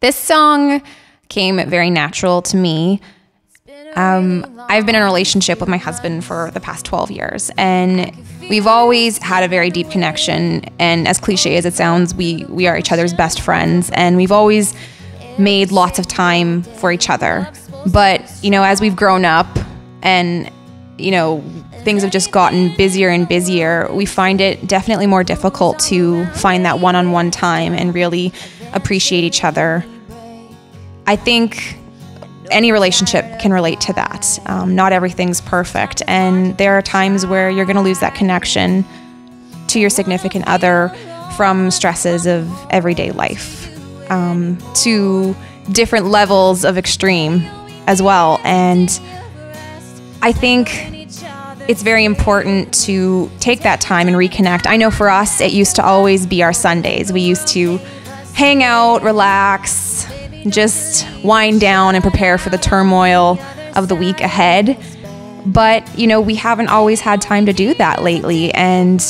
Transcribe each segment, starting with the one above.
This song came very natural to me. Um, I've been in a relationship with my husband for the past 12 years, and we've always had a very deep connection. And as cliche as it sounds, we, we are each other's best friends, and we've always made lots of time for each other. But, you know, as we've grown up and, you know, things have just gotten busier and busier, we find it definitely more difficult to find that one on one time and really appreciate each other. I think any relationship can relate to that. Um, not everything's perfect, and there are times where you're going to lose that connection to your significant other from stresses of everyday life um, to different levels of extreme as well. And I think it's very important to take that time and reconnect. I know for us, it used to always be our Sundays. We used to hang out, relax, just wind down and prepare for the turmoil of the week ahead. But, you know, we haven't always had time to do that lately. And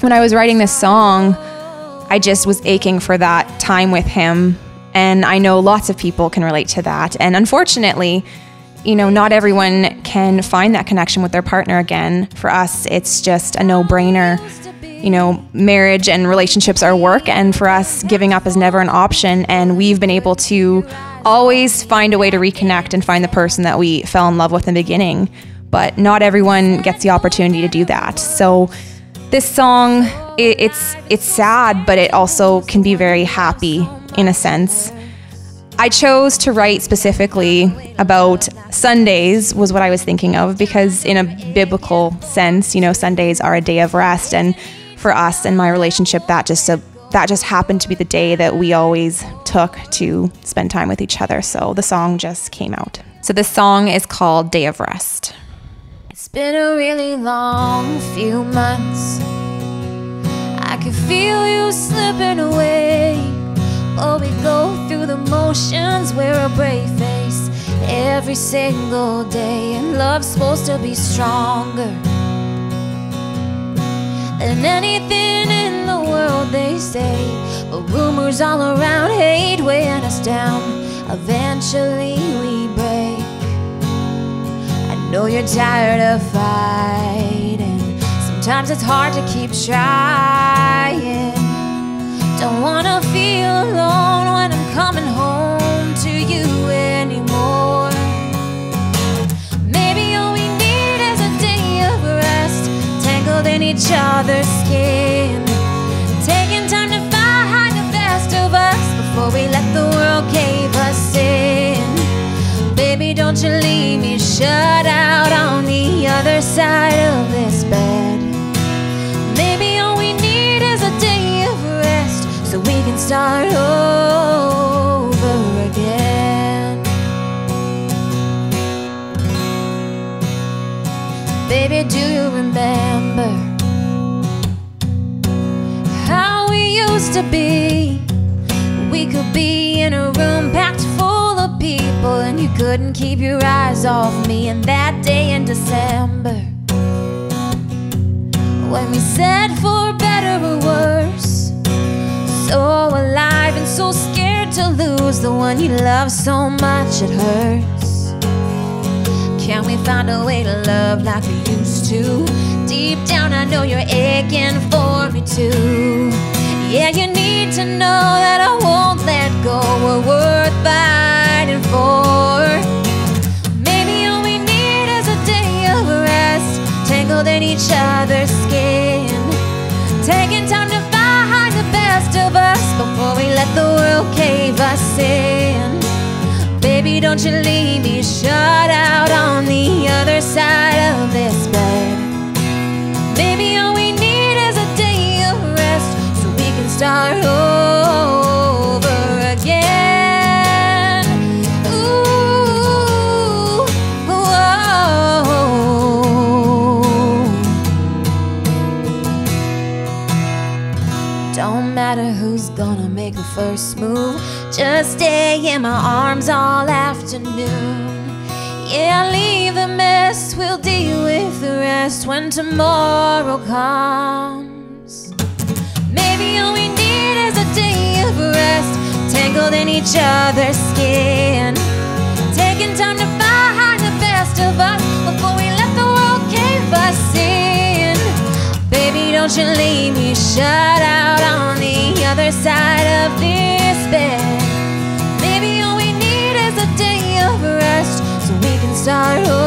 when I was writing this song, I just was aching for that time with him. And I know lots of people can relate to that. And unfortunately, you know, not everyone can find that connection with their partner again. For us, it's just a no brainer. You know, marriage and relationships are work, and for us, giving up is never an option. And we've been able to always find a way to reconnect and find the person that we fell in love with in the beginning. But not everyone gets the opportunity to do that. So, this song, it, it's it's sad, but it also can be very happy in a sense. I chose to write specifically about Sundays was what I was thinking of because in a biblical sense, you know, Sundays are a day of rest and for us and my relationship that just a, that just happened to be the day that we always took to spend time with each other. So the song just came out. So this song is called Day of Rest. It's been a really long few months. I can feel you slipping away. Oh, we go through the motions, wear a brave face every single day. And love's supposed to be stronger than anything in the world, they say. But rumors all around hate weighing us down. Eventually we break. I know you're tired of fighting. Sometimes it's hard to keep trying. Don't wanna feel alone when I'm coming home in each other's skin. Taking time to find the best of us before we let the world cave us in. Baby, don't you leave me shut out on the other side of this bed. Maybe all we need is a day of rest so we can start over Baby, do you remember how we used to be? We could be in a room packed full of people, and you couldn't keep your eyes off me. And that day in December, when we said for better or worse, so alive and so scared to lose the one you love so much it hurts. Can we find a way to love like we used to? Deep down, I know you're aching for me too. Yeah, you need to know that I won't let go. We're worth fighting for. Maybe all we need is a day of rest, tangled in each other's skin. Taking time Don't you leave me shut out on the other side of this bed. Maybe all we need is a day of rest so we can start over again. Ooh, whoa. Don't matter who's gonna make the first move. Just stay in my arms all afternoon. Yeah, leave the mess. We'll deal with the rest when tomorrow comes. Maybe all we need is a day of rest, tangled in each other's skin. Taking time to find the best of us before we let the world cave us in. Baby, don't you leave me shut out on the other side of this Maybe